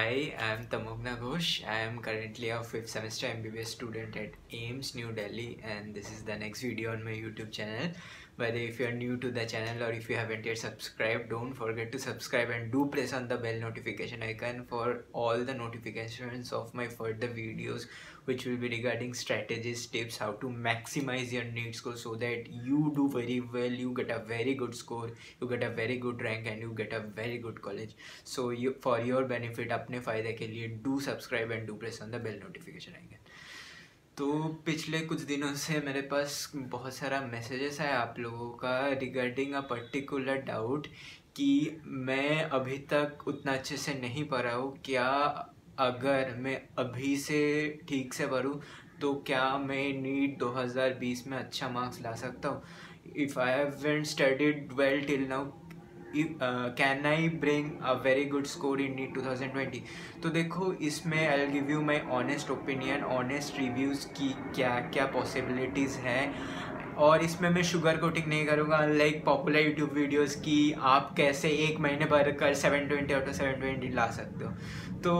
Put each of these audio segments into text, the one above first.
Hi, I am Tamogna Ghosh. I am currently a fifth semester MBBS student at AIMS New Delhi, and this is the next video on my YouTube channel Whether if you are new to the channel or if you haven't yet subscribed, don't forget to subscribe and do press on the bell notification icon for all the notifications of my further videos, which will be regarding strategies, tips, how to maximize your NEET score so that you do very well, you get a very good score, you get a very good rank, and you get a very good college. So you for your benefit, अपने फ़ायदे के लिए do subscribe and do press on the bell notification आएंगे तो पिछले कुछ दिनों से मेरे पास बहुत सारा मैसेजेस आया आप लोगों का रिगार्डिंग अ पर्टिकुलर डाउट कि मैं अभी तक उतना अच्छे से नहीं पढ़ा हूँ। क्या अगर मैं अभी से ठीक से पढ़ूँ तो क्या मैं नीट 2020 में अच्छा मार्क्स ला सकता हूँ? If I have studied well till now can I bring a very good score in NEET 2020 तो देखो, इसमें I give you my honest opinion honest reviews की क्या क्या पॉसिबिलिटीज़ हैं। और इसमें मैं शुगर कोटिंग नहीं करूँगा लाइक पॉपुलर यूट्यूब वीडियोस की आप कैसे एक महीने भर कर seven twenty out of seven twenty ला सकते हो। तो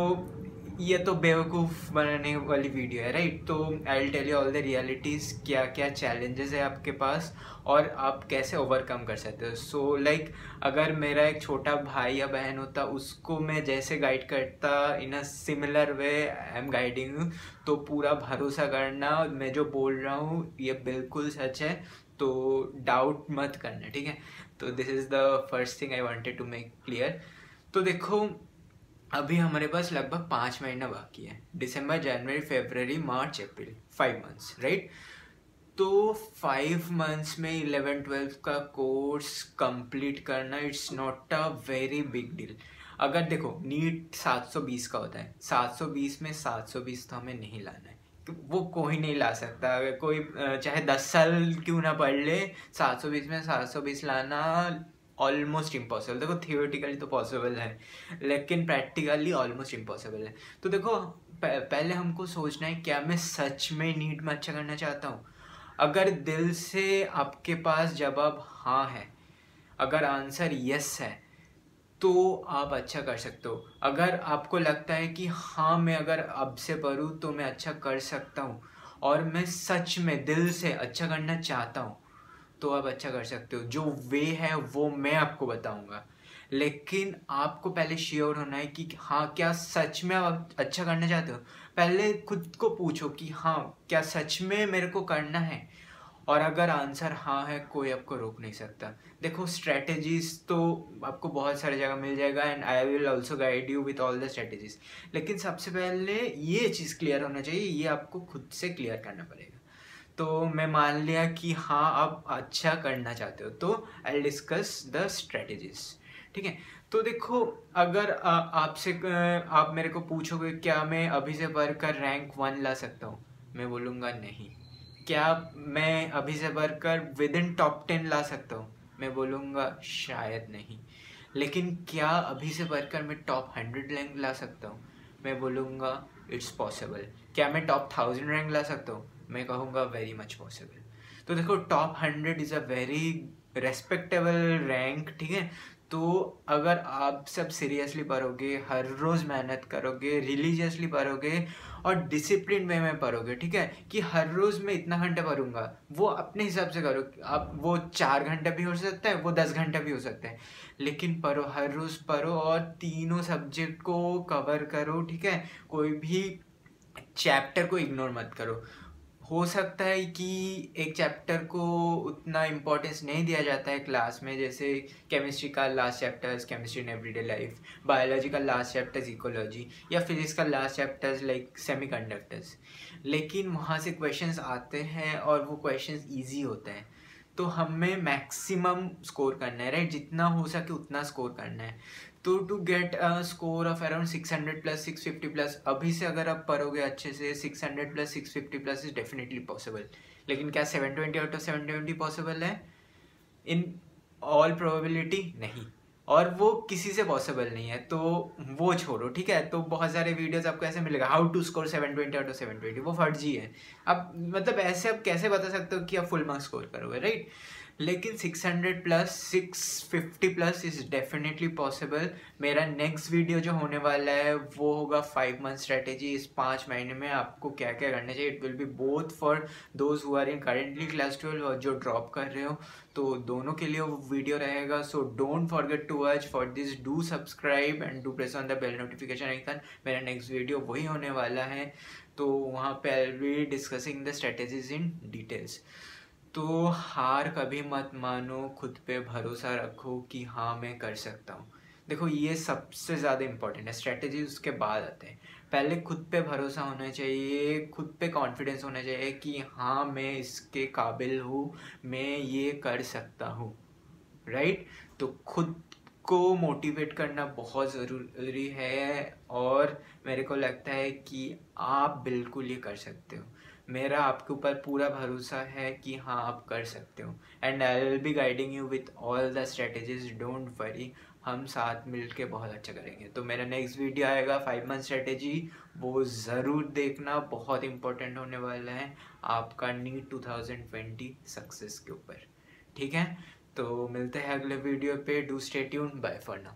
ये तो बेवकूफ़ बनाने वाली वीडियो है राइट तो I tell you all the realities क्या क्या चैलेंजेस है आपके पास और आप कैसे ओवरकम कर सकते हो। सो लाइक अगर मेरा एक छोटा भाई या बहन होता, उसको मैं जैसे गाइड करता in a similar way I am guiding you तो पूरा भरोसा करना, मैं जो बोल रहा हूँ, ये बिल्कुल सच है तो डाउट मत करना, ठीक है? तो this is the first thing I wanted to make clear तो देखो अभी हमारे पास लगभग पाँच महीना बाकी है। दिसंबर, जनवरी फेबररी मार्च, अप्रैल फाइव मंथ्स राइट तो फाइव मंथ्स में इलेवन ट्वेल्थ का कोर्स कंप्लीट करना it's not a very big deal अगर देखो नीट 720 का होता है। 720 में 720 तो हमें नहीं लाना है। वो कोई नहीं ला सकता। अगर कोई चाहे दस साल क्यों ना पढ़ ले 720 में 720 लाना ऑलमोस्ट इम्पॉसिबल देखो थियोटिकली तो पॉसिबल है, लेकिन प्रैक्टिकली ऑलमोस्ट इम्पॉसिबल है। तो देखो पहले हमको सोचना है, क्या मैं सच में नीट में अच्छा करना चाहता हूँ? अगर दिल से आपके पास जवाब हाँ है, अगर आंसर यस है तो आप अच्छा कर सकते हो। अगर आपको लगता है कि हाँ मैं अगर अब से पढ़ूँ तो मैं अच्छा कर सकता हूँ, और मैं सच में दिल से अच्छा करना चाहता हूँ तो आप अच्छा कर सकते हो। जो वे है, वो मैं आपको बताऊँगा। लेकिन आपको पहले श्योर होना है कि हाँ क्या सच में आप अच्छा करना चाहते हो? पहले खुद को पूछो कि हाँ क्या सच में मेरे को करना है? और अगर आंसर हाँ है, कोई आपको रोक नहीं सकता। देखो स्ट्रेटजीज तो आपको बहुत सारी जगह मिल जाएगा and I will also guide you with all the strategies लेकिन सबसे पहले ये चीज़ क्लियर होना चाहिए, ये आपको खुद से क्लियर करना पड़ेगा। तो मैं मान लिया कि हाँ आप अच्छा करना चाहते हो तो आई डिस्कस द स्ट्रेटजीज ठीक है? तो देखो, अगर आपसे आप मेरे को पूछोगे, क्या मैं अभी से बढ़कर रैंक वन ला सकता हूँ? मैं बोलूँगा नहीं। क्या मैं अभी से बढ़कर विद इन टॉप टेन ला सकता हूँ? मैं बोलूँगा शायद नहीं। लेकिन क्या अभी से बढ़कर मैं टॉप हंड्रेड रैंक ला सकता हूँ? मैं बोलूँगा इट्स पॉसिबल क्या मैं टॉप थाउज़ेंड रैंक ला सकता हूँ? मैं कहूँगा वेरी मच पॉसिबल तो देखो top hundred is a very respectable rank ठीक है? तो अगर आप सब सीरियसली पढ़ोगे, हर रोज़ मेहनत करोगे रिलीजियसली पढ़ोगे और डिसिप्लिन वे में पढ़ोगे, ठीक है? कि हर रोज़ मैं इतना घंटे पढ़ूँगा, वो अपने हिसाब से करो आप, वो चार घंटे भी हो सकता है, वो दस घंटे भी हो सकते हैं। लेकिन पढ़ो, हर रोज़ पढ़ो और तीनों सब्जेक्ट को कवर करो, ठीक है? कोई भी चैप्टर को इग्नोर मत करो। हो सकता है कि एक चैप्टर को उतना इम्पोर्टेंस नहीं दिया जाता है क्लास में, जैसे केमिस्ट्री का last chapters chemistry in everyday life biology का लास्ट चैप्टर्स इकोलॉजी या फिजिक्स का लास्ट चैप्टर्स लाइक सेमीकंडक्टर्स लेकिन वहाँ से क्वेश्चंस आते हैं और वो क्वेश्चंस इजी होते हैं। तो हमें मैक्सिमम स्कोर करना है राइट जितना हो सके उतना स्कोर करना है। तो to get score of around six hundred plus six fifty plus अभी से अगर आप पढ़ोगे अच्छे से six hundred plus six fifty plus is definitely possible लेकिन क्या seven twenty out of seven twenty possible है? इन ऑल प्रोबेबिलिटी नहीं. और वो किसी से पॉसिबल नहीं है तो वो छोड़ो, ठीक है? तो बहुत सारे वीडियोस आपको ऐसे मिलेगा how to score seven twenty out of seven twenty वो फर्जी है। अब मतलब ऐसे आप कैसे बता सकते हो कि आप फुल मार्क्स स्कोर करोगे राइट लेकिन 600 plus 650 plus is definitely possible मेरा नेक्स्ट वीडियो जो होने वाला है, वो होगा फाइव मंथ स्ट्रेटेजी इस पाँच महीने में आपको क्या क्या करना चाहिए? It will be both for those who are in currently class twelve और जो ड्रॉप कर रहे हो. तो दोनों के लिए वो वीडियो रहेगा. So don't forget to watch for this do subscribe and do press on the bell notification icon मेरा नेक्स्ट वीडियो वही होने वाला है. तो वहाँ पे I be discussing the strategies in details तो हार कभी मत मानो, खुद पे भरोसा रखो कि हाँ मैं कर सकता हूँ। देखो, ये सबसे ज़्यादा इम्पोर्टेंट है। स्ट्रेटेजी उसके बाद आते हैं। पहले खुद पे भरोसा होना चाहिए, खुद पे कॉन्फिडेंस होना चाहिए कि हाँ मैं इसके काबिल हूँ, मैं ये कर सकता हूँ। राइट तो खुद को मोटिवेट करना बहुत ज़रूरी है और मेरे को लगता है कि आप बिल्कुल ये कर सकते हो। मेरा आपके ऊपर पूरा भरोसा है कि हाँ आप कर सकते हो। And I will be guiding you with all the strategies don't worry हम साथ मिल के बहुत अच्छा करेंगे। तो मेरा नेक्स्ट वीडियो आएगा फाइव मंथ स्ट्रेटेजी वो ज़रूर देखना, बहुत इंपॉर्टेंट होने वाला है आपका नीट 2020 सक्सेस के ऊपर। ठीक है? तो मिलते हैं अगले वीडियो पे. Do stay tune bye for now